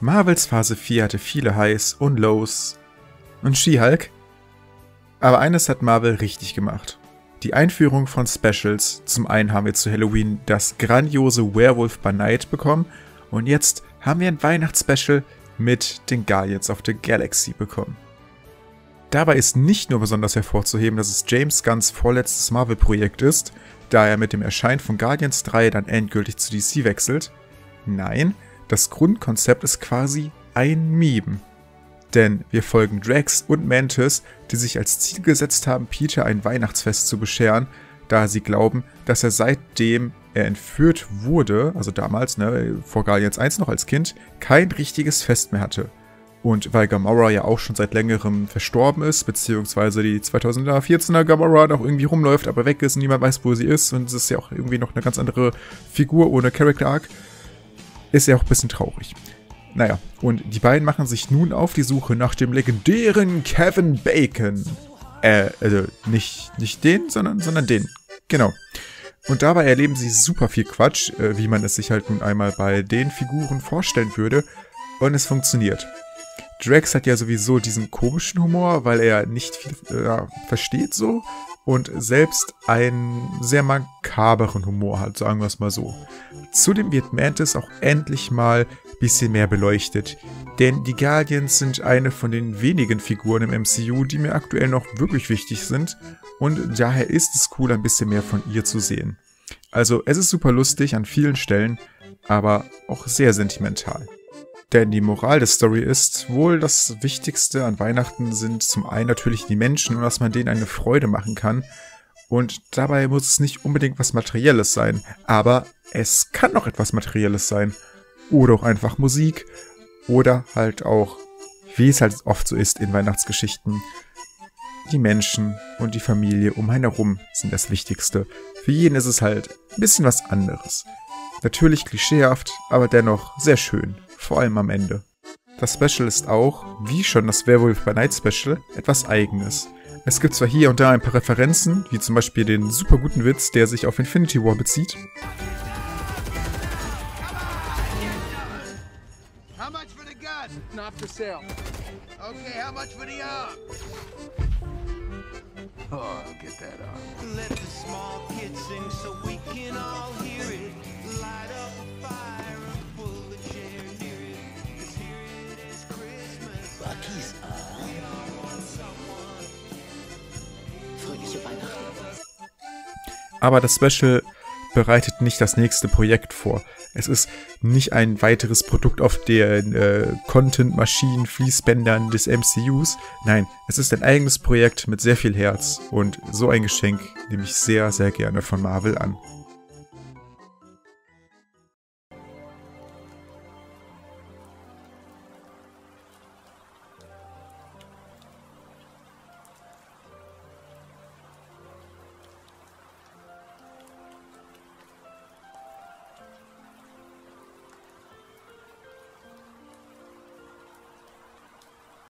Marvels Phase 4 hatte viele Highs und Lows und She-Hulk. Aber eines hat Marvel richtig gemacht. Die Einführung von Specials. Zum einen haben wir zu Halloween das grandiose Werewolf by Night bekommen und jetzt haben wir ein Weihnachtsspecial mit den Guardians of the Galaxy bekommen. Dabei ist nicht nur besonders hervorzuheben, dass es James Gunns vorletztes Marvel-Projekt ist, da er mit dem Erscheinen von Guardians 3 dann endgültig zu DC wechselt. Nein, das Grundkonzept ist quasi ein Meme. Denn wir folgen Drax und Mantis, die sich als Ziel gesetzt haben, Peter ein Weihnachtsfest zu bescheren, da sie glauben, dass er seitdem er entführt wurde, also damals, ne, vor Guardians 1 noch als Kind, kein richtiges Fest mehr hatte. Und weil Gamora ja auch schon seit längerem verstorben ist, beziehungsweise die 2014er Gamora noch irgendwie rumläuft, aber weg ist und niemand weiß, wo sie ist, und es ist ja auch irgendwie noch eine ganz andere Figur ohne Character Arc, ist ja auch ein bisschen traurig. Naja, und die beiden machen sich nun auf die Suche nach dem legendären Kevin Bacon. Äh, also nicht, nicht den, sondern, sondern den. Genau. Und dabei erleben sie super viel Quatsch, äh, wie man es sich halt nun einmal bei den Figuren vorstellen würde. Und es funktioniert. Drax hat ja sowieso diesen komischen Humor, weil er nicht viel äh, versteht so und selbst einen sehr makaberen Humor hat, sagen wir es mal so. Zudem wird Mantis auch endlich mal ein bisschen mehr beleuchtet, denn die Guardians sind eine von den wenigen Figuren im MCU, die mir aktuell noch wirklich wichtig sind und daher ist es cool, ein bisschen mehr von ihr zu sehen. Also es ist super lustig an vielen Stellen, aber auch sehr sentimental. Denn die Moral der Story ist, wohl das Wichtigste an Weihnachten sind zum einen natürlich die Menschen und dass man denen eine Freude machen kann. Und dabei muss es nicht unbedingt was Materielles sein, aber es kann auch etwas Materielles sein. Oder auch einfach Musik. Oder halt auch, wie es halt oft so ist in Weihnachtsgeschichten, die Menschen und die Familie um einen herum sind das Wichtigste. Für jeden ist es halt ein bisschen was anderes. Natürlich klischeehaft, aber dennoch sehr schön vor allem am Ende. Das Special ist auch, wie schon das Werewolf by Night Special, etwas eigenes. Es gibt zwar hier und da ein paar Referenzen, wie zum Beispiel den super guten Witz, der sich auf Infinity War bezieht. Arm? Oh, I'll get that arm. Let the small kids sing so we can Aber das Special bereitet nicht das nächste Projekt vor. Es ist nicht ein weiteres Produkt auf den äh, Content-Maschinen, Fließbändern des MCUs. Nein, es ist ein eigenes Projekt mit sehr viel Herz und so ein Geschenk nehme ich sehr, sehr gerne von Marvel an.